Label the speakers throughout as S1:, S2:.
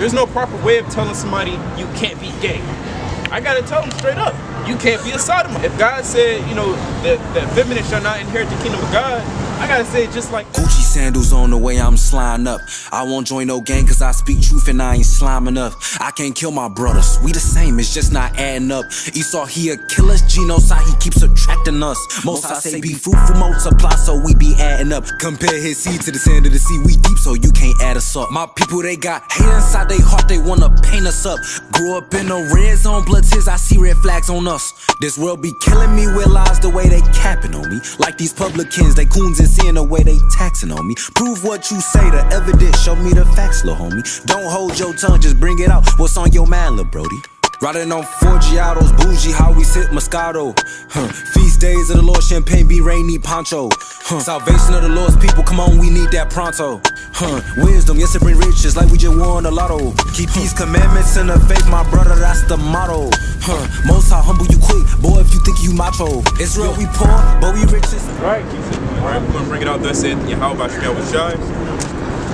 S1: There's no proper way of telling somebody you can't be gay. I gotta tell them straight up, you can't be a sodomite. If God said, you know, that, that feminine shall not inherit the kingdom of God, I gotta say just like
S2: Gucci sandals on the way I'm slime up. I won't join no gang cause I speak truth and I ain't slime enough. I can't kill my brothers. We the same, it's just not adding up. Esau, he a killer. Genocide, he keeps attracting us. Most I say be fruitful, multiply, so we be adding up. Compare his seed to the sand of the sea, we deep, so you can't add us up. My people, they got hate inside their heart, they wanna paint us up. Grew up in a red zone, blood tears, I see red flags on us. This world be killing me with lies the way they capping on me. Like these publicans, they coons and seeing the way they taxing on me. Prove what you say, the evidence, show me the facts, little homie. Don't hold your tongue, just bring it out. What's on your mind, lil' Brody? Riding on Forgiatos, bougie, how we sit Moscato. Huh. Feast days of the Lord, champagne be rainy poncho. Huh. Salvation of the Lord's people, come on, we need that pronto. Huh. Wisdom, yes, it bring riches like we just won a lotto. Keep these commandments in the faith, my brother, that's the motto. Huh. Most high humble you quick, boy, if you think you macho. Israel, we poor, but we riches.
S1: Right, Alright, we're gonna bring it out thus said Yahweh Shmuel with Shai.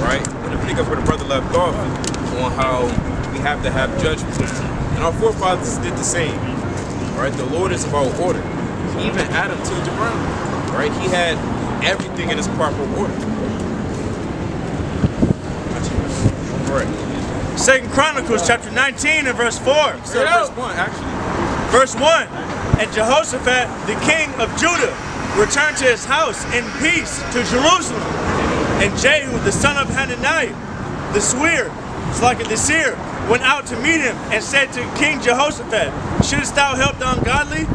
S1: Right? We're gonna pick up where the brother left off on how we have to have judgment. And our forefathers did the same. Right? The Lord is about order. Even Adam tilled the ground. Right? He had everything in his proper order. Right.
S3: Second Chronicles chapter 19 and verse 4.
S1: So verse one, actually.
S3: Verse 1 And Jehoshaphat, the king of Judah, returned to his house in peace to Jerusalem. And Jehu, the son of Hananiah, the seer, like the seer, went out to meet him and said to King Jehoshaphat, Shouldst thou help the ungodly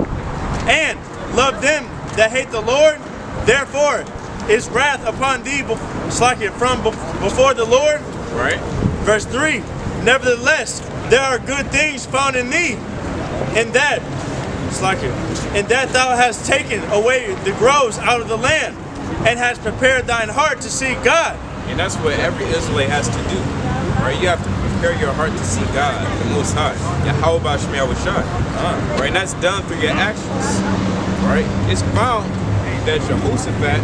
S3: and love them that hate the Lord? Therefore is wrath upon thee it from bef- before the Lord.
S1: Right?
S3: Verse 3 Nevertheless, there are good things found in thee, and that, it, and that thou hast taken away the groves out of the land, and hast prepared thine heart to seek God.
S1: And that's what every Israelite has to do. Right? You have to prepare your heart to see God, the Most High. Yahweh Shemiah Shai. Right? And that's done through your actions. Right? It's found that Jehoshaphat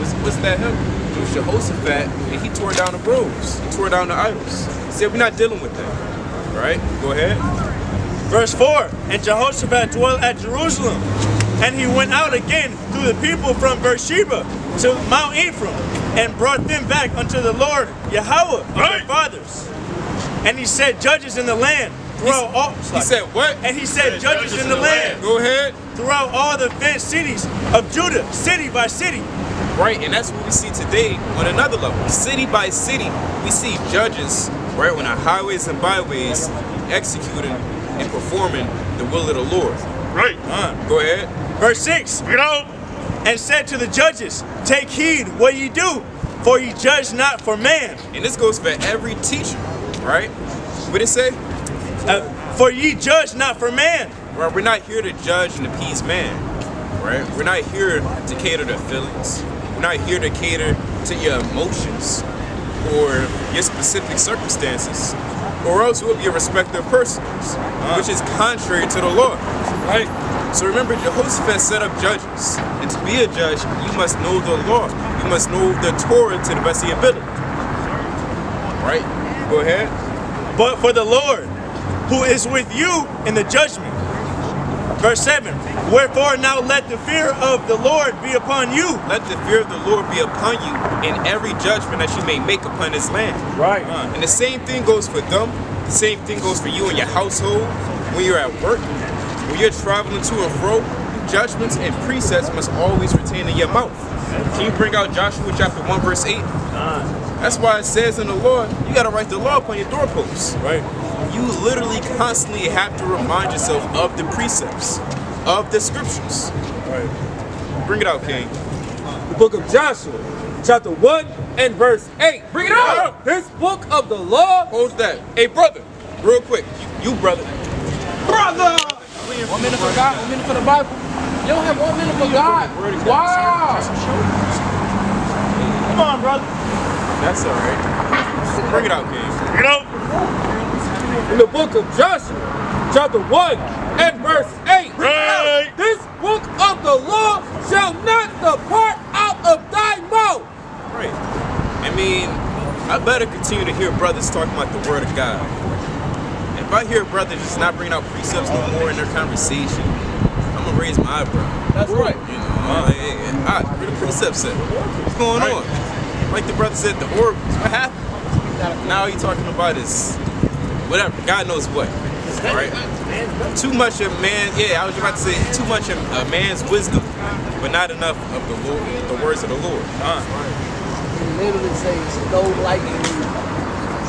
S1: was, was that him? It was Jehoshaphat and he tore down the groves. He tore down the idols. He said, We're not dealing with that. Right? Go ahead.
S3: Verse 4 And Jehoshaphat dwelt at Jerusalem, and he went out again through the people from Beersheba to Mount Ephraim, and brought them back unto the Lord Yahweh of their fathers. And he said, judges in the land throughout all.
S1: He said what?
S3: And he said judges in the land
S1: Go ahead.
S3: throughout all the fenced cities of Judah, city by city.
S1: Right, and that's what we see today on another level. City by city, we see judges, right, on our highways and byways executing and performing the will of the Lord.
S3: Right.
S1: Uh, go ahead.
S3: Verse 6, you know, and said to the judges, Take heed what ye do, for ye judge not for man.
S1: And this goes for every teacher, right? What did it say?
S3: Uh, for ye judge not for man.
S1: Right, we're not here to judge and appease man, right? We're not here to cater to feelings. We're not here to cater to your emotions or your specific circumstances, or else we'll be a respecter of persons, which is contrary to the law. Right? So remember, Jehoshaphat set up judges, and to be a judge, you must know the law. You must know the Torah to the best of your ability. Right? Go ahead.
S3: but for the Lord, who is with you in the judgment. Verse 7 Wherefore now let the fear of the Lord be upon you.
S1: Let the fear of the Lord be upon you in every judgment that you may make upon this land.
S3: Right.
S1: Uh, and the same thing goes for them. The same thing goes for you and your household. When you're at work, when you're traveling to and fro, judgments and precepts must always retain in your mouth. Can you bring out Joshua chapter 1, verse 8? That's why it says in the law, you gotta write the law upon your doorposts.
S3: Right.
S1: You literally constantly have to remind yourself of the precepts, of the scriptures.
S3: Right.
S1: Bring it out, King.
S4: the book of Joshua, chapter 1 and verse 8. Bring it out! This book of the law.
S1: Hold that. Hey, brother, real quick. You, you brother.
S4: Brother!
S5: One minute for God, one minute for the Bible. You don't have one minute for God. Wow.
S3: Come on, brother.
S1: That's all right. Bring it out, King.
S3: You out!
S4: In the book of Joshua, chapter 1 and verse 8.
S3: Right.
S4: This book of the law shall not depart out of thy mouth.
S1: Right. I mean, I better continue to hear brothers talking about the word of God. If I hear brothers just not bringing out precepts no more in their conversation, I'm gonna raise my eyebrow.
S5: That's right.
S1: You know, hey, all right, where the precepts at? What's going on? Like the brother said, the oracles. What happened? Now he talking about is whatever. God knows what. All right. Too much of man. Yeah, I was about to say too much of a man's wisdom, but not enough of the Lord, the words of the Lord. Uh,
S5: It literally says no lightning,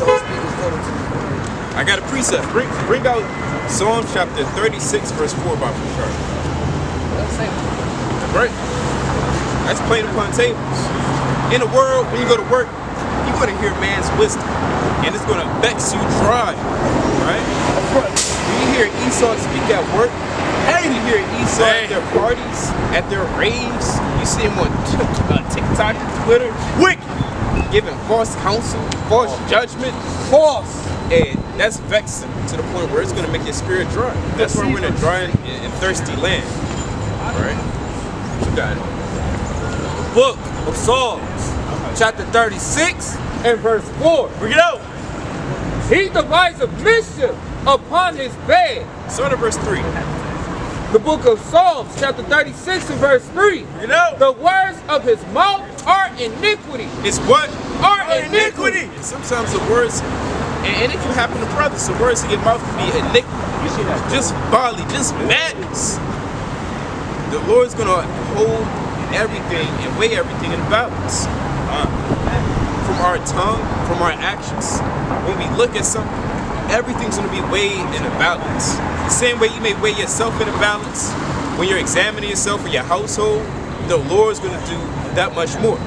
S5: no speakers go to
S1: I got a precept. Bring, bring out Psalm chapter 36, verse 4 by.
S5: Let's
S1: Right? That's plain upon tables. In the world, when you go to work, you're going to hear man's wisdom. And it's going to vex you dry. Right? When you hear Esau speak at work, hey, you hear Esau at their parties, at their raves, you see him on uh, TikTok, Twitter, wicked, giving false counsel, false judgment, false. And that's vexing to the point where it's going to make your spirit dry. That's why we're in a dry and, thirsty land. Right? You got it.
S4: Book of Psalms, chapter 36 and verse 4.
S3: Bring it out.
S4: He deviseth mischief upon his bed.
S1: Start at verse 3.
S4: The book of Psalms, chapter 36 and verse 3.
S3: Bring it out.
S4: The words of his mouth are iniquity.
S1: It's what?
S4: Are
S3: iniquity.
S4: iniquity.
S1: Sometimes the words, and, and it can happen to brothers, the words in your mouth can be iniquity. Just folly, just madness. The Lord's going to hold everything and weigh everything in balance. Uh, from our tongue, from our actions. When we look at something, everything's going to be weighed in a balance. The same way you may weigh yourself in a balance, when you're examining yourself or your household, the Lord's going to do that much more.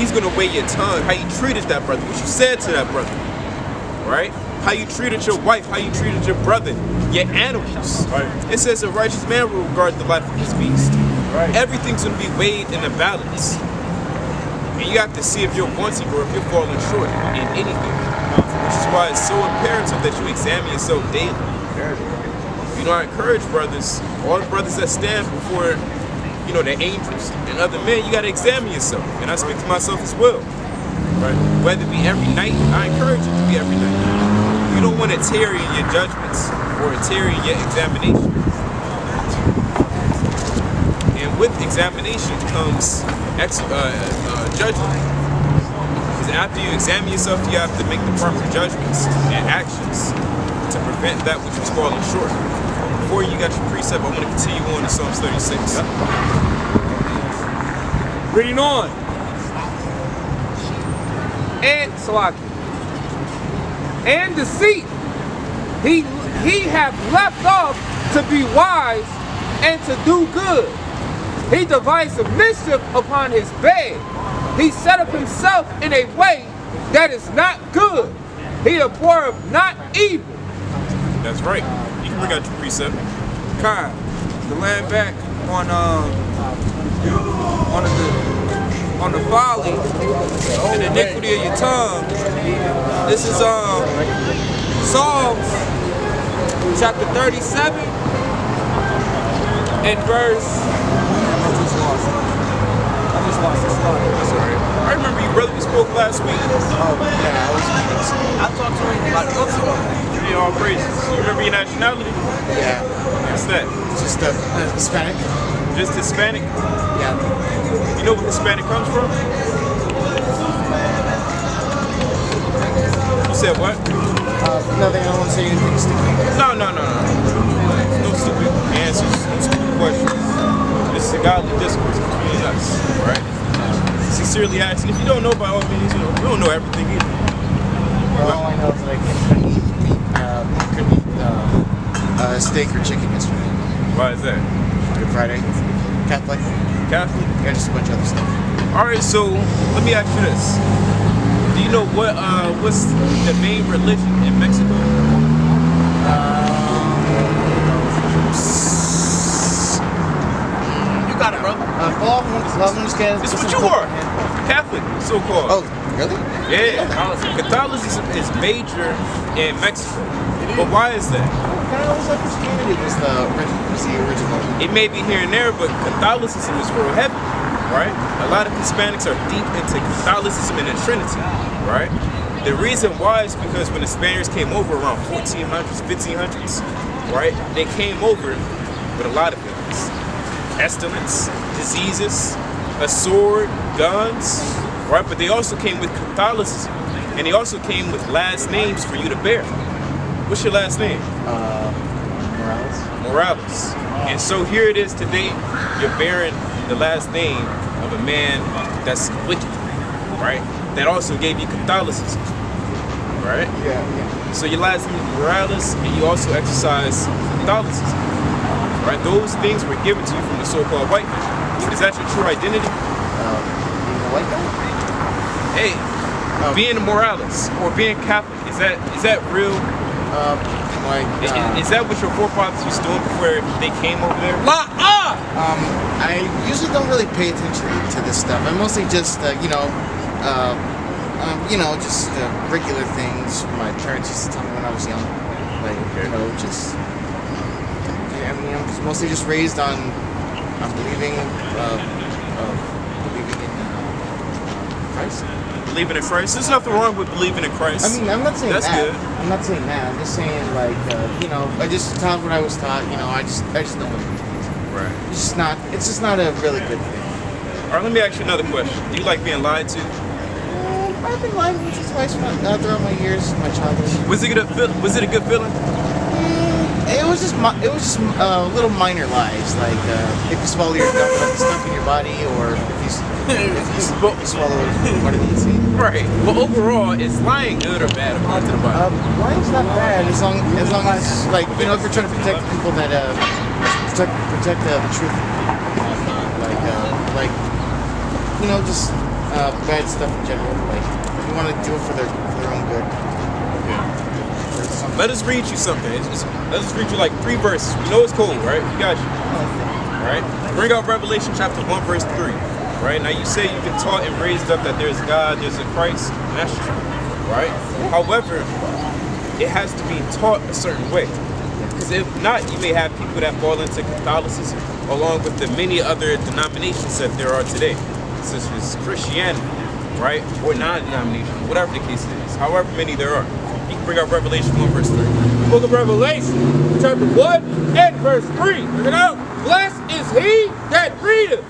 S1: He's gonna weigh your tongue, how you treated that brother, what you said to that brother, right? How you treated your wife, how you treated your brother, your animals.
S3: Right.
S1: It says a righteous man will regard the life of his beast.
S3: Right.
S1: Everything's gonna be weighed in a balance. And you have to see if you're wanting or if you're falling short in anything. Which is why it's so imperative that you examine yourself daily. You know, I encourage brothers, all the brothers that stand before, you know, the angels and other men, you got to examine yourself. And I speak to myself as well. Right? Whether it be every night, I encourage it to be every night. You don't want to tarry in your judgments or tarry in your examination. And with examination comes ex- uh, uh, judgment. Because after you examine yourself, you have to make the proper judgments and actions to prevent that which was falling short. Before you got your precept, I'm going to continue on to Psalms 36.
S4: Reading on. And Salaki. And deceit. He he hath left off to be wise and to do good. He devised a mischief upon his bed. He set up himself in a way that is not good. He abhorreth not evil.
S1: That's right. You can bring out your precept.
S4: Kind. The land back on um on the on the folly and iniquity of your tongue. This is um Psalms chapter 37 and verse I just lost it. I just lost it. Sorry.
S1: That's all right. I remember you, brother. We spoke last week.
S6: Oh, yeah, I was I talked to him about ago.
S1: You know, all praises. You remember your nationality?
S6: Yeah,
S1: What's that?
S6: just uh, Hispanic.
S1: Just Hispanic?
S6: Yeah.
S1: You know where Hispanic comes from? You said what?
S6: Uh, nothing, I don't want to say anything stupid.
S1: No, no, no, no. No stupid answers, no stupid questions. This is a godly discourse between us, right? Sincerely asking. If you don't know by all means, you know, we don't know everything either.
S6: Well, all I know is that I couldn't eat meat, uh, couldn't eat uh, uh, steak or chicken yesterday.
S1: Why is that?
S6: Good Friday. Catholic.
S1: Catholic?
S6: Yeah, just a bunch of other stuff.
S1: All right, so let me ask you this: Do you know what uh, what's the main religion in Mexico?
S3: You got it, bro.
S6: Uh, well, well, I'm just gonna-
S1: This is what you are, Catholic, so-called.
S6: Oh, really?
S1: Yeah, Catholicism is major in Mexico. But why is that?
S6: I always thought Christianity was the, was the original.
S1: It may be here and there, but Catholicism is real heavy, right? A lot of Hispanics are deep into Catholicism and the Trinity. right? The reason why is because when the Spaniards came over around 1400s, 1500s, right? They came over with a lot of things. Pestilence, diseases, a sword, guns, right? But they also came with Catholicism. And they also came with last names for you to bear. What's your last name?
S6: Morales.
S1: Morales. And so here it is today, you're bearing the last name of a man that's wicked, right? That also gave you Catholicism, right?
S6: Yeah, yeah.
S1: So your last name is Morales, and you also exercise Catholicism, right? Those things were given to you from the so-called white man. Is that your true identity?
S6: Um, being a white guy?
S1: Hey,
S6: Um,
S1: being a Morales or being Catholic, is that is that real?
S6: Um, like,
S1: Is,
S6: uh,
S1: is that what your forefathers was doing before they came over there?
S5: La ah!
S6: Um, I usually don't really pay attention to this stuff. I mostly just, uh, you know, uh, um, you know, just uh, regular things my parents used to tell me when I was young. Like, you know, just. I mean, I'm just mostly just raised on, on believing, uh, uh, believing in uh, Christ.
S1: Believing in Christ. There's nothing wrong with believing in Christ.
S6: I mean, I'm not saying
S1: That's
S6: that.
S1: good.
S6: I'm not saying that. I'm just saying, like, uh, you know, I just taught what I was taught. You know, I just, I just don't.
S1: right.
S6: It's just not. It's just not a really good thing.
S1: All right, let me ask you another question. Do you like being lied to?
S6: Um, I've been lied to twice uh, throughout my years, my childhood.
S1: Was it a good? Feel, was it a good feeling?
S6: It was just, mi- it was just uh, little minor lies, like uh, if you swallow your gum, it'll in your body, or if you, if you, if you swallow part of the insane.
S1: Right. But overall, is lying good or bad according to the Bible?
S6: Um, lying's not bad as long as long as like you know if you're trying to protect people that uh protect protect uh, the truth, like uh, like you know just uh, bad stuff in general. Like if you want to do it for their for their own good.
S1: Let us read you something. It's- let us read you like three verses. We know it's cold, right? We got you. Right. Bring out Revelation chapter one, verse three. Right now, you say you've been taught and raised up that there's God, there's a Christ, and that's true, right? However, it has to be taught a certain way. Because if not, you may have people that fall into Catholicism, along with the many other denominations that there are today, such as Christianity, right? Or non-denominational, whatever the case is. However many there are. Bring out Revelation 1 verse 3.
S5: Book of Revelation, chapter 1 and verse 3. Look it out. Blessed is he that readeth.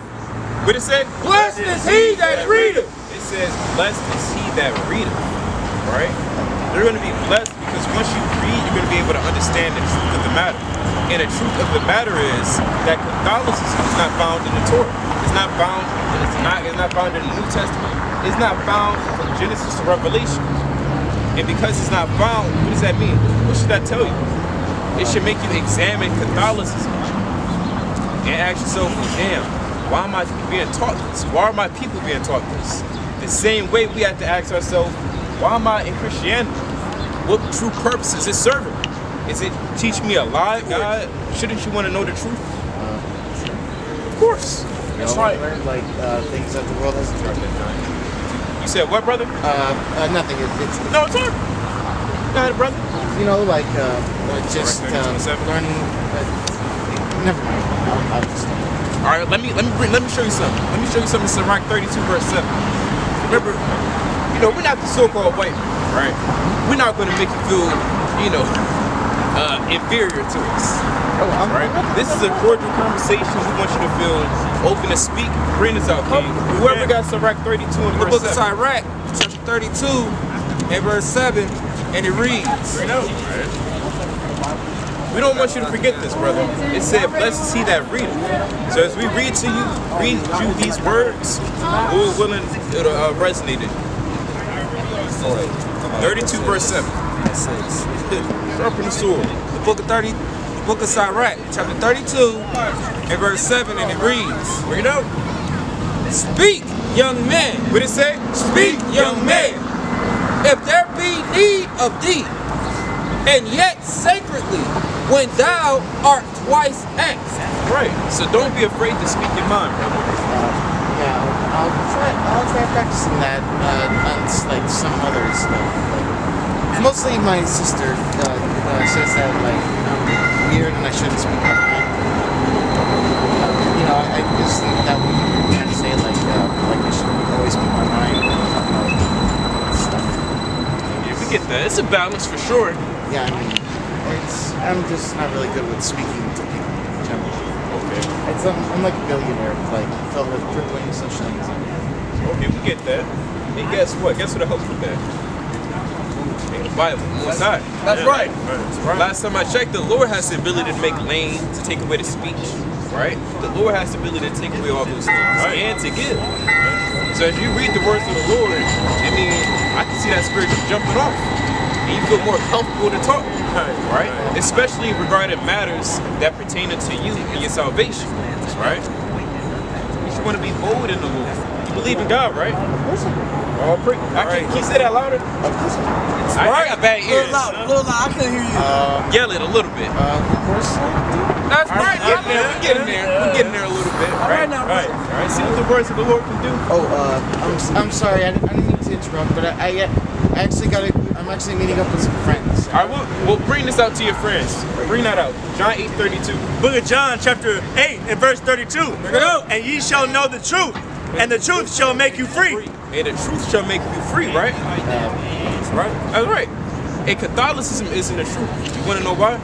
S1: What it said?
S5: Blessed is he that readeth.
S1: It says, blessed is he that readeth, right? They're going to be blessed because once you read, you're going to be able to understand the truth of the matter. And the truth of the matter is that Catholicism is not found in the Torah. It's not found. It's not. It's not found in the New Testament. It's not found from Genesis to Revelation. And because it's not found, what does that mean? What should that tell you? It should make you examine Catholicism and ask yourself, damn, why am I being taught this? Why are my people being taught this? The same way we have to ask ourselves, why am I in Christianity? What true purpose is it serving? Is it teaching me a lie, God? Shouldn't you want to know the truth? Of course.
S6: You
S1: That's
S6: know,
S1: right.
S6: learn like uh, things that the world hasn't taught me.
S1: You said what, brother?
S6: Uh, uh, nothing. It, it's
S1: No, it's hard. Go ahead, brother.
S6: you know like uh, uh, just uh, learning. Uh, never mind. I'll, I'll just.
S1: All right, let me let me bring, let me show you something. Let me show you something. in Sirach 32 verse 7. Remember, you know, we're not the so-called white right? We're not going to make you feel, you know, uh, inferior to us, Right? This is a cordial conversation. We want you to feel open to speak. Bring this out, King. Whoever got Sirach 32 and
S5: The
S1: verse
S5: book of
S1: 7.
S5: Sirach, chapter 32 and verse 7, and it reads,
S1: it. We don't want you to forget this, brother. It said, blessed is he that readeth. So as we read to you, read you these words, Lord willing, it'll uh, resonate you. 32 verse 7. Sharpen the sword.
S5: the book of 30, the book of Sirach, chapter 32 and verse 7, and it reads,
S1: Bring it out.
S5: Speak, young man,
S1: What it say?
S5: speak, young man, if there be need of thee, and yet sacredly, when thou art twice asked.
S1: Right. So don't be afraid to speak your mind, brother.
S6: Yeah, I'll, I'll try. I'll try practicing that uh, on like some other stuff. Like, mostly my sister uh, uh, says that like I'm weird and I shouldn't speak. Uh, you know, I, I just think that trying to say like uh, like I should always speak my mind. Like, stuff.
S1: get that. It's a balance for sure.
S6: Yeah, I mean, it's I'm just not really good with speaking to people in general.
S1: Okay.
S6: It's I'm, I'm like a billionaire, like filled with privilege, social anxiety.
S1: Okay, we get that. And guess what? Guess what helps with that? The Bible, Most High.
S5: That's
S1: Yeah.
S5: right.
S1: Last time I checked, the Lord has the ability to make lame, to take away the speech, right? The Lord has the ability to take away all those things and to give. So as you read the words of the Lord, I mean, I can see that spirit just jumping off. And you feel more comfortable to talk, right? Especially regarding matters that pertain to you and your salvation, right? You should want to be bold in the Lord. You believe in God, right? All pre- I can, can you say that louder? I, I got bad ears.
S7: Little loud, little loud. I couldn't hear you.
S1: Yell it a little bit.
S6: Uh, of course, I do.
S5: That's
S1: All right,
S5: right.
S1: getting there. We're getting there. We're getting there a little bit. All
S7: right now,
S1: All right. All right. See what the words of the Lord can do.
S6: Oh, uh, I'm, s- I'm sorry, I, didn't- I didn't mean to interrupt, but I, I, I actually got to, I'm actually meeting up with some friends.
S1: All right. We'll, we'll bring this out to your friends. Bring that out. John 8 32.
S3: Book of John, chapter 8 and verse 32. And ye shall know the truth, and the truth shall make you free.
S1: And the truth shall make you free, right? That's right. That's right. And Catholicism isn't the truth. You want to know why?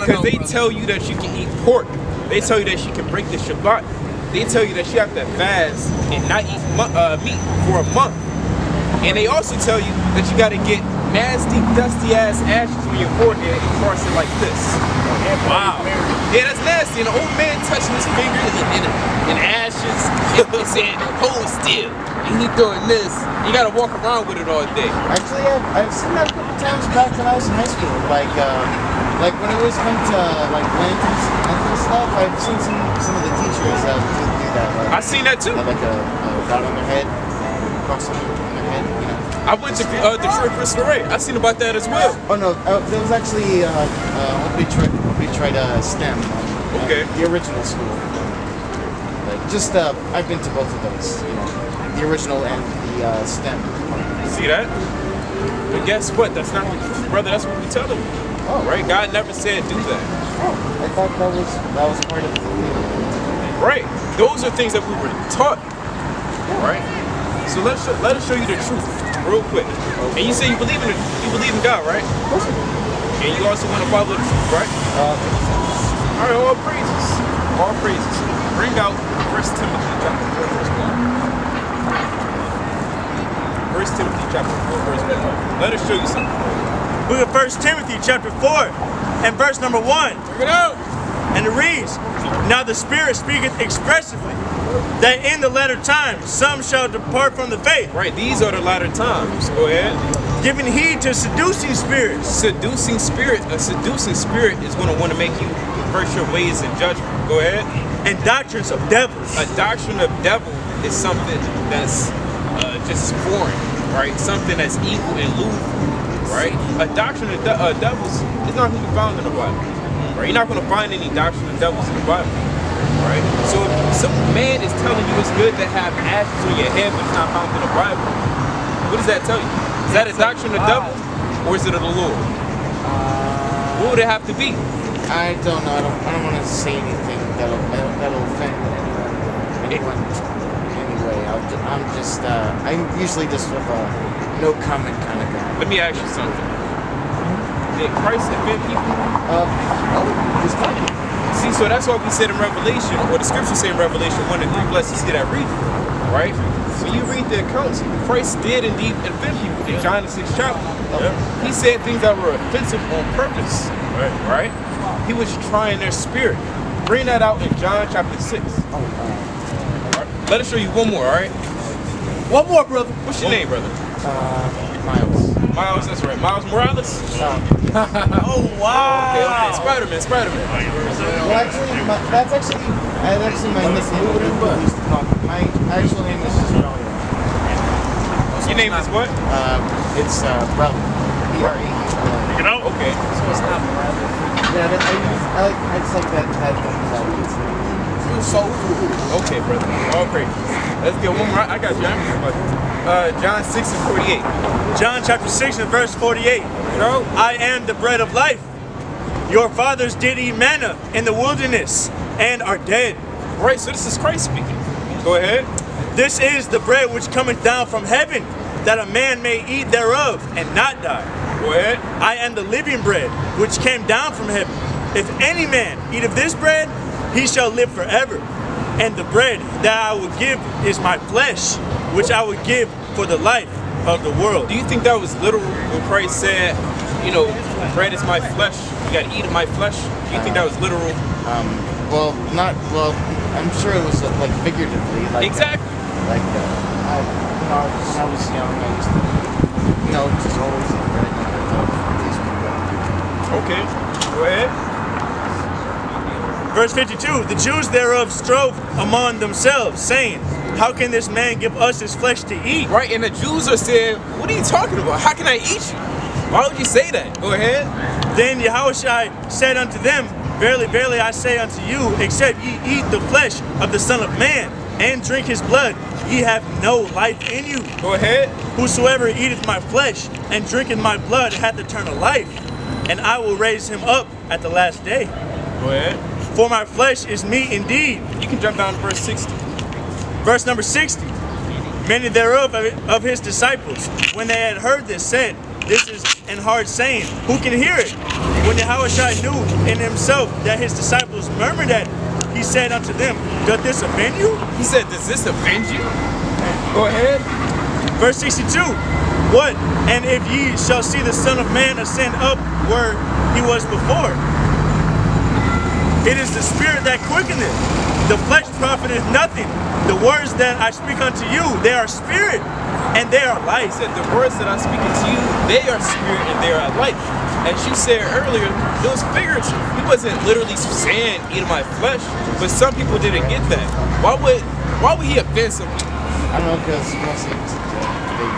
S1: Because they tell you that you can eat pork. They tell you that you can break the Shabbat. They tell you that you have to fast and not eat uh, meat for a month. And they also tell you that you got to get nasty, dusty ass ashes on your forehead and cross it like this. Wow. Yeah, that's nasty. And an old man touching his finger in, in, in ashes and he's saying, hold still. And he doing this. You got to walk around with it all day.
S6: Actually, I've, I've seen that a couple times back when I was in high school. Like, uh, like when it was come to like lanterns, lantern stuff, I've seen some some of the teachers uh, do, do that. Like,
S1: I've seen that too.
S6: have, like a, a dot on their head, cross on their head, you know.
S1: I went to uh, Detroit Cristo Rey. I seen about that as well.
S6: Oh no, uh, there was actually uh, uh, Detroit, Detroit uh, STEM. uh,
S1: Okay.
S6: The original school. Like, just uh, I've been to both of those. You know, the original and the uh, STEM.
S1: See that? But guess what? That's not brother. That's what we tell them.
S6: Oh,
S1: Right? God never said do that.
S6: Oh, I thought that was that was part of the thing.
S1: Right? Those are things that we were taught. Right? So let's show, let us show you the truth real quick. And you say you believe in it, you believe in God, right? And you also want to follow the truth, right?
S6: Uh,
S1: All right, all praises. All praises. Bring out 1 Timothy chapter 4, verse 1. 1 Timothy chapter 4, verse 1. Let us show you something.
S3: Book of 1 Timothy, chapter 4 and verse number 1.
S1: Bring it out.
S3: And it reads, Now the Spirit speaketh expressively, that in the latter times some shall depart from the faith,
S1: Right, these are the latter times. Go ahead.
S3: giving heed to seducing spirits,
S1: Seducing spirit. A seducing spirit is going to want to make you reverse your ways in judgment. Go ahead.
S3: and doctrines of devils,
S1: A doctrine of devil is something that's uh, just foreign, right? Something that's evil and lewd, right? A doctrine of de- uh, devils is not going to be found in the Bible, right? You're not going to find any doctrine of devils in the Bible, right? So some man is telling you it's good to have ashes on your head, but it's not found in the Bible, what does that tell you? Is that a doctrine of the devil, or is it of the Lord? What would it have to be?
S6: I don't know. I don't. I don't want to say anything that'll that'll offend anyone. Anyone. Anyway, I'll, ju- I'm just. Uh, I'm usually just with a no comment kind of guy.
S1: Let me ask you something. Did Christ offend people?
S6: Uh, just talking.
S1: See, so that's why we said in Revelation, or the scriptures say in Revelation 1 and 3, blessed is he that read, right? When you read the accounts, Christ did indeed offend people in John the 6th chapter. He said things that were offensive on purpose, right? right? He was trying their spirit. Bring that out in John chapter 6.
S6: Oh, uh,
S1: Let us show you one more, alright?
S7: One more, brother.
S1: What's your name, brother?
S6: uh, Miles.
S1: Miles, that's right. Miles Morales?
S3: Oh wow!
S1: Okay, okay. Spider-Man, Spider-Man.
S6: well, actually, my, that's actually that's actually my nickname. What people used to call me. My actual name is Australia.
S1: Your name is what?
S6: Um, it's uh, Rel. B R E.
S3: You know?
S1: Okay.
S6: Yeah, that, I, use, I like. I just like that. That thing. That
S5: so cool.
S1: Okay, brother. All great. Let's get one more. I got you. Uh, John 6 and 48.
S3: John chapter 6 and verse 48.
S1: You know?
S3: I am the bread of life. Your fathers did eat manna in the wilderness and are dead.
S1: Right, so this is Christ speaking. Go ahead.
S3: This is the bread which cometh down from heaven, that a man may eat thereof and not die.
S1: Go ahead.
S3: I am the living bread which came down from heaven. If any man eat of this bread, he shall live forever. And the bread that I will give is my flesh, which I will give for the life of the world.
S1: Do you think that was literal when Christ said, you know, bread is my flesh, you gotta eat of my flesh? Do you think that was literal?
S6: Um, well, not well. I'm sure it was uh, like figuratively. Like, uh,
S1: Exactly.
S6: like uh, I, you know, when I was young, I used to, you know, just always eat bread. And I thought it tastes pretty good.
S1: Okay. Go ahead.
S3: Verse 52 The Jews thereof strove among themselves, saying, How can this man give us his flesh to eat?
S1: Right, and the Jews are saying, What are you talking about? How can I eat you? Why would you say that? Go ahead.
S3: Then Yahushua said unto them, Verily, verily, I say unto you, except ye eat the flesh of the Son of Man and drink his blood, ye have no life in you.
S1: Go ahead.
S3: Whosoever eateth my flesh and drinketh my blood hath eternal life, and I will raise him up at the last day.
S1: Go ahead.
S3: For my flesh is meat indeed.
S1: You can jump down to verse 60.
S3: Verse number 60. Many thereof of his disciples, when they had heard this, said, This is an hard saying. Who can hear it? When Yahushua knew in himself that his disciples murmured at it, he said unto them, Doth this offend you?
S1: He said, Does this offend you? Go ahead.
S3: Verse 62. What? And if ye shall see the Son of Man ascend up where he was before. It is the spirit that quickeneth. The flesh profiteth nothing. The words that I speak unto you, they are spirit and they are
S1: He
S3: life.
S1: said, The words that I speak unto you, they are spirit and they are life. As you said earlier, it was figurative. He wasn't literally saying, Eat my flesh. But some people didn't get that. Why would why would he offend some people?
S6: I don't know because mostly they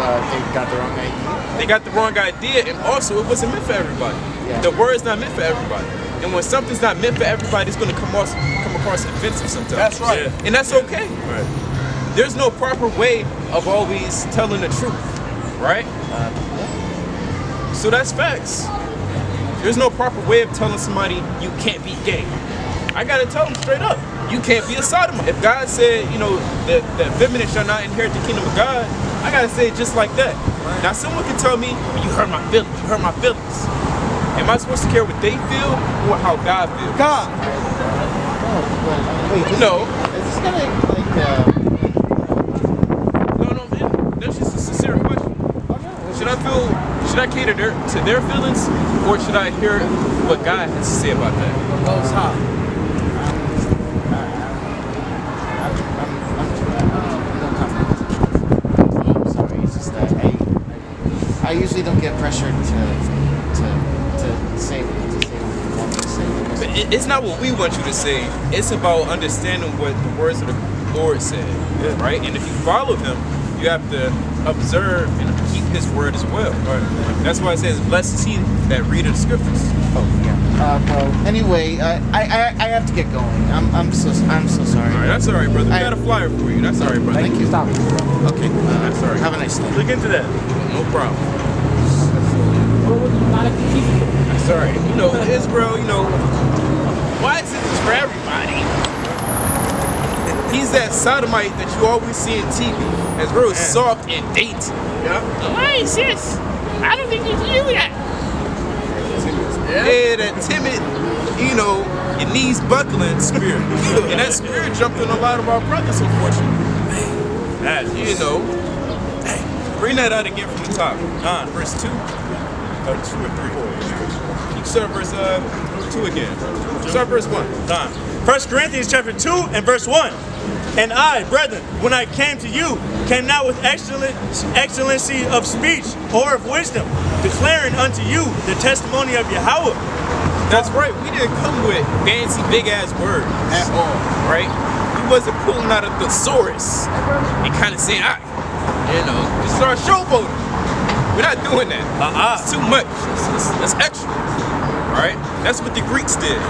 S6: uh, they got the wrong idea.
S1: They got the wrong idea, and also it wasn't meant for everybody.
S6: Yeah.
S1: The word's not meant for everybody. And when something's not meant for everybody, it's going to come across, come across offensive sometimes.
S3: That's right.
S1: Yeah. And that's okay.
S3: Right.
S1: There's no proper way of always telling the truth, right? So that's facts. There's no proper way of telling somebody you can't be gay. I gotta tell them straight up, you can't be a sodomite. If God said, you know, that, that feminine shall not inherit the kingdom of God, I gotta say it just like that. Now someone can tell me, you hurt my feelings, you hurt my feelings. Am I supposed to care what they feel or how God feels?
S7: God.
S6: Wait,
S1: No,
S6: is this gonna like uh?
S1: no, no, man. That's just a sincere question. Should I feel, should I cater their, to their feelings or should I hear what God has to say about that?
S7: Goes high.
S6: I'm. It's just I, I usually don't get pressured to to to say to say what you want me to say.
S1: But it- it's not what we want you to say. It's about understanding what the words of the Lord said, right? And if you follow Him, you have to observe and keep His word as well. Right? That's why it says, "Blessed is he that readeth the scriptures."
S6: Oh yeah. Uh, well, anyway, uh, I, I I have to get going. I'm I'm so I'm so sorry.
S1: All right, that's all right, brother. We
S6: I-
S1: got a flyer for you. That's all right, brother.
S6: Thank you.
S7: Stop it.
S6: Okay. Uh,
S1: That's all right.
S6: Have a nice day.
S3: Look into that.
S1: No problem. That's all right. You know, Israel. You know, why is this for everybody? He's that sodomite that you always see in TV. That's real soft and dainty.
S3: Yeah.
S1: Why is this? I don't think you can do that. Yeah, that timid, you know, your knees buckling spirit. and that spirit jumped on a lot of our brothers, unfortunately.
S3: That
S1: You know. Bring that out again from the top.
S3: Uh,
S1: Verse 2.
S3: Uh, two or three.
S1: Start verse uh, 2 again. Verse 1.
S3: Time. First Corinthians chapter 2 and verse 1. And I, brethren, when I came to you, came not with excellent excellency of speech or of wisdom, declaring unto you the testimony of Yahweh.
S1: That's right. We didn't come with fancy big ass words at all, right? We wasn't pulling out a thesaurus and kind of saying, ah, you know, just start showboating. We're not doing that.
S3: Uh-uh.
S1: It's too much. It's extra. All right? That's what the Greeks did.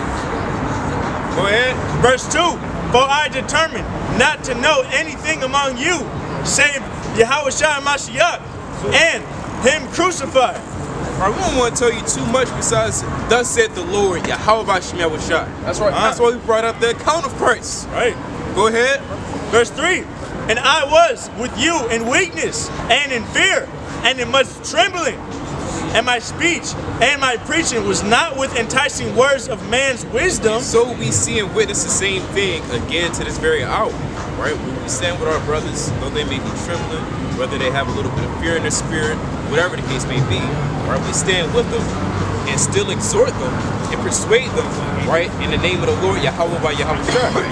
S1: Go ahead.
S3: Verse 2 For I determined not to know anything among you, save Yahweh Shai Mashiach and him crucified.
S1: All right, we don't want to tell you too much besides, thus said the Lord, Yahweh Shem That's right.
S3: Ah.
S1: That's why we brought up the account of Christ.
S3: Right.
S1: Go ahead.
S3: Verse 3 And I was with you in weakness and in fear and in much trembling. And my speech and my preaching was not with enticing words of man's wisdom.
S1: So we see and witness the same thing again to this very hour, right? We stand with our brothers, though they may be trembling, whether they have a little bit of fear in their spirit, whatever the case may be, right? We stand with them and still exhort them and persuade them, right? In the name of the Lord, Yahweh by Yahweh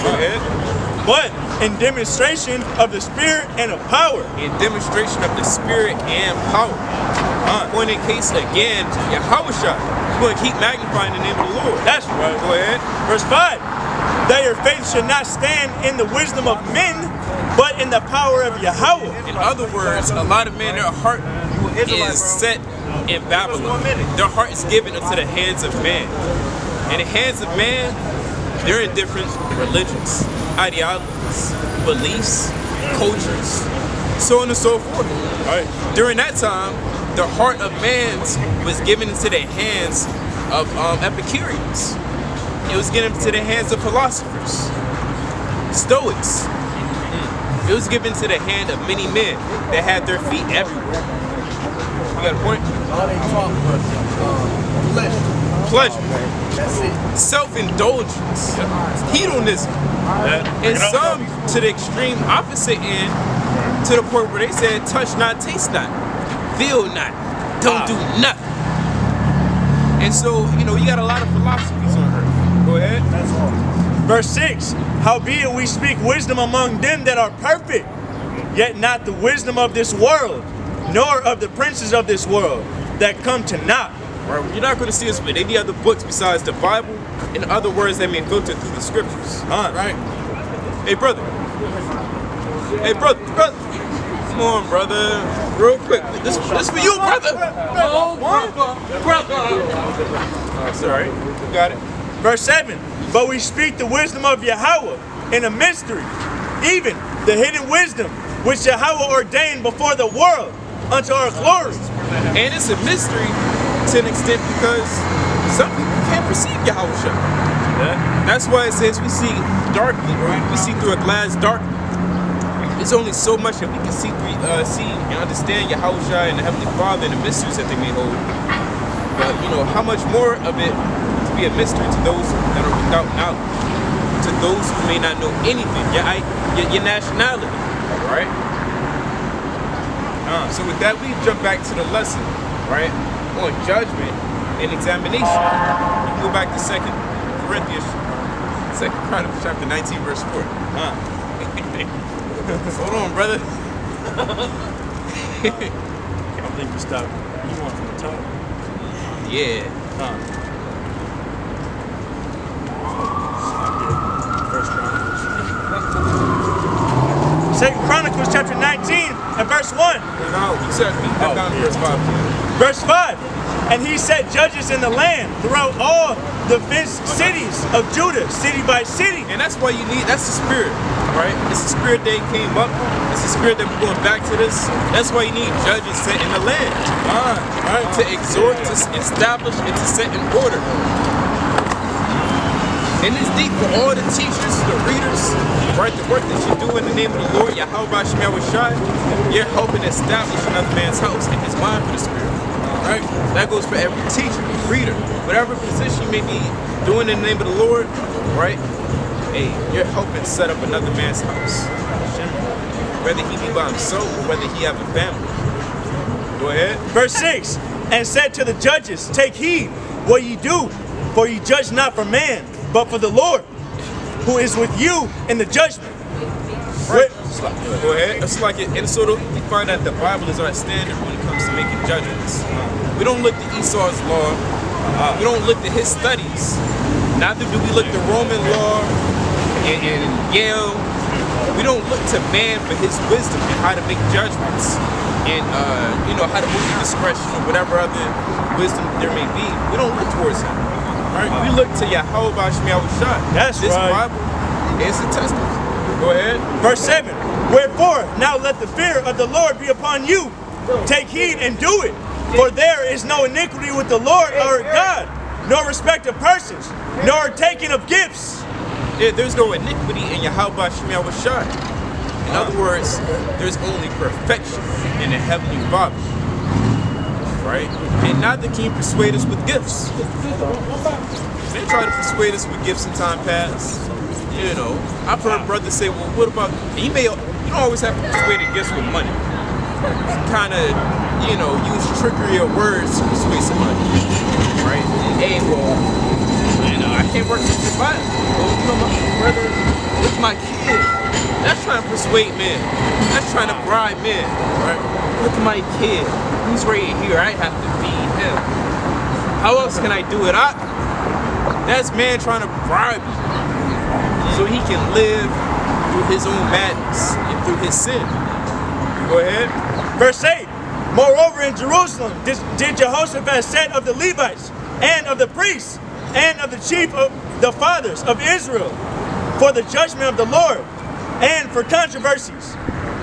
S1: Go ahead.
S3: But in demonstration of the Spirit and of power.
S1: In demonstration of the Spirit and power. Uh, point in case again, Yahweh Shai. We're going to keep magnifying the name of the Lord.
S3: That's right.
S1: Go ahead.
S3: Verse 5 That your faith should not stand in the wisdom of men, but in the power of Yahweh.
S1: In other words, a lot of men, their heart is set in Babylon. Their heart is given into the hands of man. In the hands of man, they're in different religions, ideologies, beliefs, cultures, so on and so forth.
S3: Right.
S1: During that time, the heart of man was given into the hands of um, Epicureans. It was given into the hands of philosophers, Stoics. It was given to the hand of many men that had their feet everywhere. You got a point?
S7: All they talk was uh, pleasure. It.
S1: Oh, self-indulgence, hedonism, and some to the extreme opposite end, to the point where they said, "Touch not, taste not, feel not, don't do ah. nothing." And so, you know, you got a lot of philosophies on earth. Go ahead.
S3: Verse 6 Howbeit we speak wisdom among them that are perfect, yet not the wisdom of this world, nor of the princes of this world that come to naught.
S1: Right? You're not going to see us with any other books besides the Bible and other words that may filter through the scriptures.
S3: Huh.
S1: Right? Hey, brother. Hey, brother, brother. Come on, brother. Real quick. This, this for you, brother.
S5: Oh, brother, brother.
S1: That's all right. You got it.
S3: Verse 7 But we speak the wisdom of Yahweh in a mystery, even the hidden wisdom which Yahweh ordained before the world unto our glory.
S1: And it's a mystery to an extent because some people can't perceive Yahweh. That's why it says we see darkly, or we see through a glass darkly. There's only so much that we can see through, uh, see and understand Yahweh and the Heavenly Father and the mysteries that they may hold. But you know, how much more of it to be a mystery to those that are without knowledge, to those who may not know anything, your, your, your nationality, right? Uh, so with that, we jump back to the lesson, right? On judgment and examination. You go back to Second Corinthians, Second Chronicles chapter 19, verse 4. Huh. Hold on, brother.
S3: I think we stopped. You want from the top?
S1: Yeah.
S3: Huh. First Chronicles. Second Chronicles chapter 19 and verse 1.
S1: No, you said me. Come down to verse 5.
S3: Verse 5. And he set judges in the land throughout all the cities of Judah, city by city.
S1: And that's why you need, that's the spirit, right? It's the spirit that came up. It's the spirit that we're going back to this. That's why you need judges set in the land. Right? To exhort, to establish, and to set in order. And it's deep for all the teachers, the readers, right? The work that you do in the name of the Lord, Yahweh Shem Shai, you're helping establish another man's house in his mind for the spirit. Right? That goes for every teacher, reader, whatever position you may be doing in the name of the Lord, right? Hey, you're helping set up another man's house. Whether he be by himself or whether he have a family. Go ahead.
S3: Verse 6 And said to the judges, Take heed what ye do, for ye judge not for man, but for the Lord, who is with you in the judgment.
S1: Right. Go ahead. It's like it, and so the- we find that the Bible is our standard when it comes to making judgments. We don't look to Esau's law. Uh, we don't look to his studies. Neither do we look to Roman law and, and Yale. We don't look to man for his wisdom and how to make judgments and uh, you know how to move with discretion or whatever other wisdom there may be. We don't look towards him. Right? We look to Yahweh Shemiah
S3: That's
S1: This
S3: right.
S1: Bible is a testament. Go ahead.
S3: Verse 7 Wherefore, now let the fear of the Lord be upon you. Take heed and do it, for there is no iniquity with the Lord our God, nor respect of persons, nor taking of gifts.
S1: There- there's no iniquity in Yahweh Shemiah Shai. In other words, there's only perfection in the heavenly Father. Right? And neither can you persuade us with gifts. They try to persuade us with gifts in time past. You know, I've heard brothers say, well, what about, and you don't always have to persuade a gift with money. Kind of, you know, use trickery of words to persuade somebody. Right? Hey, well, you know, I can't work to survive. Well, you know, my brother, with my kid. That's trying to persuade men. That's trying to bribe men. Right? Look at my kid. He's right here. I have to feed him. How else can I do it? I, that's man trying to bribe you so he can live through his own madness and through his sin. Go ahead.
S3: Verse 8 Moreover, in Jerusalem did, did Jehoshaphat set of the Levites and of the priests and of the chief of the fathers of Israel for the judgment of the Lord and for controversies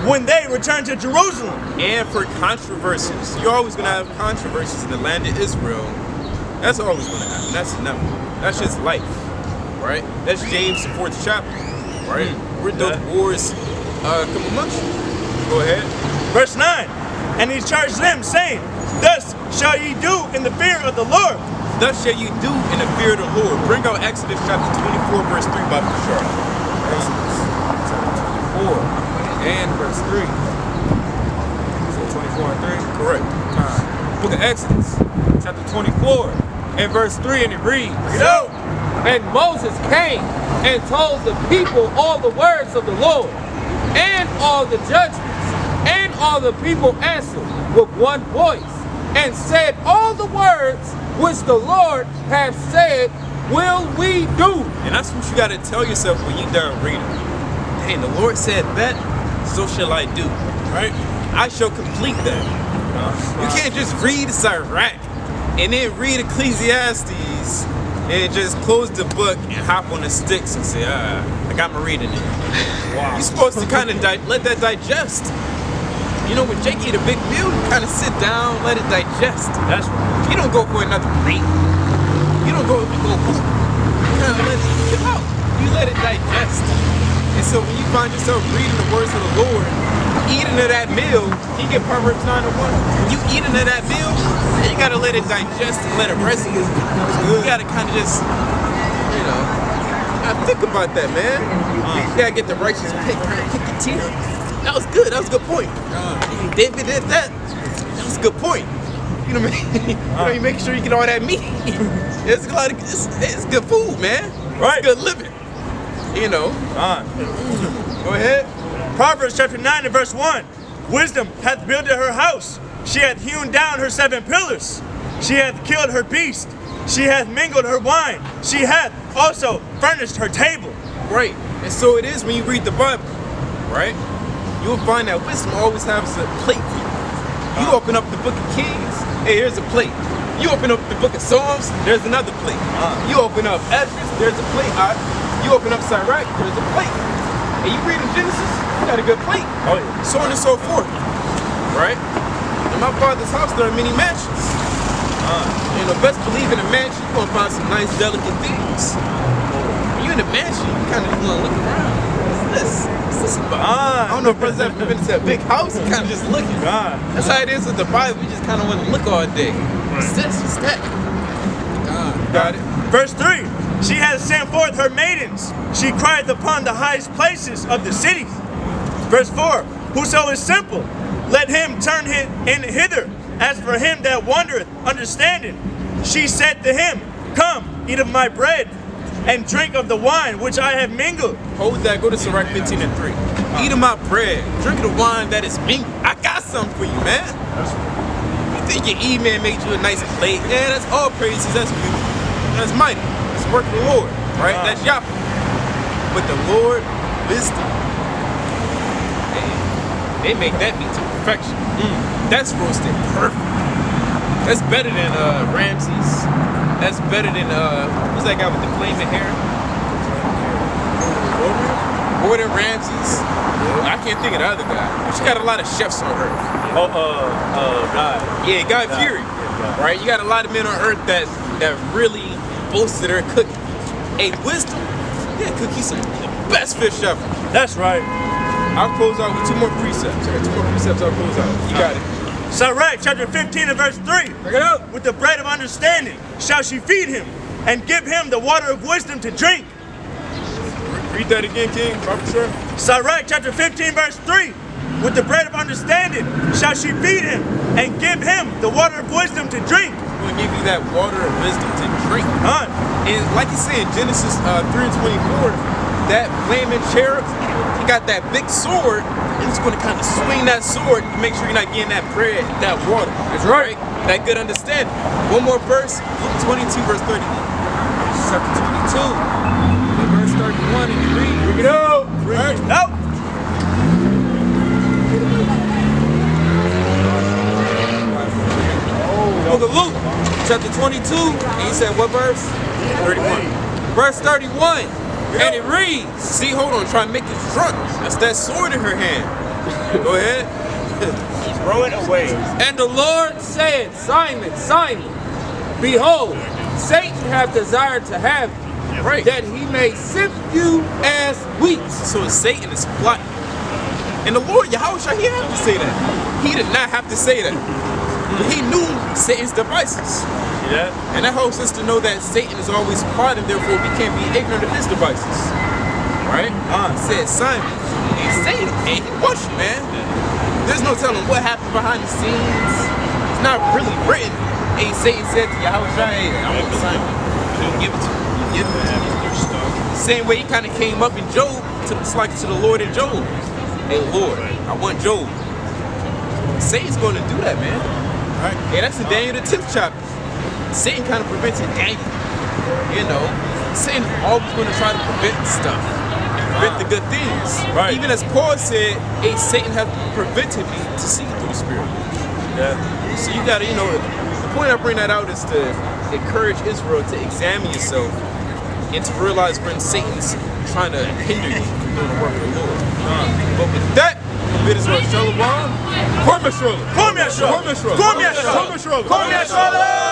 S3: when they returned to Jerusalem.
S1: And for controversies. You're always going to have controversies in the land of Israel. That's always going to happen. That's enough. That's just life. Right? That's James, the fourth chapter. Right? Where those wars uh, come amongst you. Go ahead.
S3: Verse 9 And he charged them, saying, Thus shall ye do in the fear of the Lord.
S1: Thus shall you do in the fear of the Lord. Bring out Exodus chapter 24, verse 3, Bible Bishop. Exodus chapter 24 and verse 3. So 24 and 3? Correct. Time. Book of Exodus, chapter 24 and verse 3, and it reads,
S3: Go!
S4: And Moses came and told the people all the words of the Lord and all the judgments. And all the people answered with one voice and said, All the words which the Lord hath said will we do.
S1: And that's what you got to tell yourself when you done reading. Dang, the Lord said that, so shall I do. Right? I shall complete that. You uh-huh. can't just read Sirach and then read Ecclesiastes and just close the book and hop on the sticks and say, ah, I got my reading in. Wow. You're supposed to kind of di- let that digest. You know, when Jake eat a big meal, you kind of sit down, let it digest.
S3: That's right.
S1: You don't go for another read. You don't go go poop. You kind of let it get out. You let it digest. And so when you find yourself reading the words of the Lord, eating of that meal, you get Proverbs 9 and 1. When you eating of that meal, you gotta let it digest and let it rest. You gotta kind of just, you know, you think about that, man. Uh-huh. You gotta get the righteous pick, kick your teeth. That was good. That was a good point. Uh-huh. David did that. That was a good point. You know what I mean? you know, uh-huh. you make sure you get all that meat. it's a lot of it's, it's good food, man.
S3: Right.
S1: It's good living. You know. Go ahead.
S3: Proverbs chapter 9 and verse 1. Wisdom hath builded her house. She hath hewn down her seven pillars. She hath killed her beast. She hath mingled her wine. She hath also furnished her table.
S1: Right. And so it is when you read the Bible, right? You'll find that wisdom always has a plate for you. You uh-huh. open up the book of Kings, hey, here's a plate. You open up the book of Psalms, there's another plate. Uh-huh. You open up Esdras, there's a plate. You open up Sirach, there's a plate. And you read in Genesis, got a good plate.
S3: Oh, yeah.
S1: So on and so forth. Right? In my father's house, there are many mansions. Uh, you know, best believe in a mansion, you're gonna find some nice, delicate things. When you're in a mansion, you kind of want to look around. What's this? What's this about? I don't know if brothers ever been to a big house, kind of just looking.
S3: God.
S1: That's how it is with the Bible. We just kind of want to look all day. What's this? What's that? God, got it.
S3: Verse 3 She hath sent forth her maidens. She crieth upon the highest places of the cities. Verse 4 Whoso is simple, let him turn in hither. As for him that wandereth understanding, she said to him, Come, eat of my bread, and drink of the wine which I have mingled.
S1: Hold that. Go to Sirach 15 and 3. Eat of my bread. Drink of the wine that is mingled. I got something for you, man. You think your E-man made you a nice plate? Yeah, that's all praises. That's beautiful. That's mighty. That's the work of the Lord, right? Uh-huh. That's Yahweh. But the Lord, wisdom. Hey, they make that meat to perfection. Mm, that's roasted perfect. That's better than uh, Ramsay's. That's better than uh, who's that guy with the flaming hair? Gordon Ramsay's. I can't think of the other guy. But you got a lot of chefs on earth.
S3: Oh, uh, uh, God.
S1: Yeah, Guy
S3: God.
S1: Fieri.
S3: Yeah, God.
S1: Right? You got a lot of men on earth that that really boast of their cooking. Hey, wisdom, yeah, cook you some the best fish ever.
S3: That's right.
S1: I'll close out with two more precepts. I got two more precepts. I'll close out. You got it.
S3: Sirach chapter 15 and verse 3.
S5: Bring it up.
S3: With the bread of understanding shall she feed him, and give him the water of wisdom to drink.
S1: Read that again, King. Robert Sir.
S3: Sirach chapter 15 verse 3. With the bread of understanding shall she feed him, and give him the water of wisdom to drink.
S1: Gonna give you that water of wisdom to drink.
S3: Huh?
S1: And like you say in Genesis uh, 3 and 24, that flaming cherub, he got that big sword, and he's gonna kind of swing that sword to make sure you're not getting that bread, that water. That's right. That good understanding. One more verse, Luke 22, verse 31.
S5: Chapter 22, and verse 31, and you read.
S3: Bring it out. Bring it out.
S5: Book of Luke, chapter 22, and he said what verse?
S1: 31.
S5: Verse 31, and it reads,
S1: See, hold on, try to make it drunk. That's that sword in her hand. Go ahead.
S3: Throw it away.
S5: And the Lord said, Simon, Simon, behold, Satan hath desired to have you,
S1: Right.
S5: that he may sift you as wheat.
S1: So Satan is plotting. And the Lord Yahweh, he didn't have to say that. He did not have to say that. He knew Satan's devices.
S3: Yeah.
S1: And that helps us to know that Satan is always plotting, therefore we can't be ignorant of his devices. Right? Uh, said Simon, hey Satan, hey, he watched man. There's no telling what happened behind the scenes. It's not really written. Hey, Satan said to Yahweh, hey, I want Simon. He'll give it to you. He'll give it to you. Same way he kind of came up in Job, to, it's like to the Lord in Job. Hey, Lord, I want Job. Satan's going to do that, man. Right. Yeah, that's in Daniel the 10th chapter. Satan kind of prevented Daniel. You know, Satan always going to try to prevent stuff, prevent the good things.
S3: Right.
S1: Even as Paul said, hey, Satan has prevented me to see through the Spirit.
S3: Yeah.
S1: So you gotta, you know, the point I bring that out is to encourage Israel to examine yourself and to realize when Satan's trying to hinder you from doing the work of the Lord. But with that, Israel
S3: Shalom.
S1: Korma Shalom.
S3: Korma Shalom.
S1: Korma Shalom.
S3: Korma Shalom.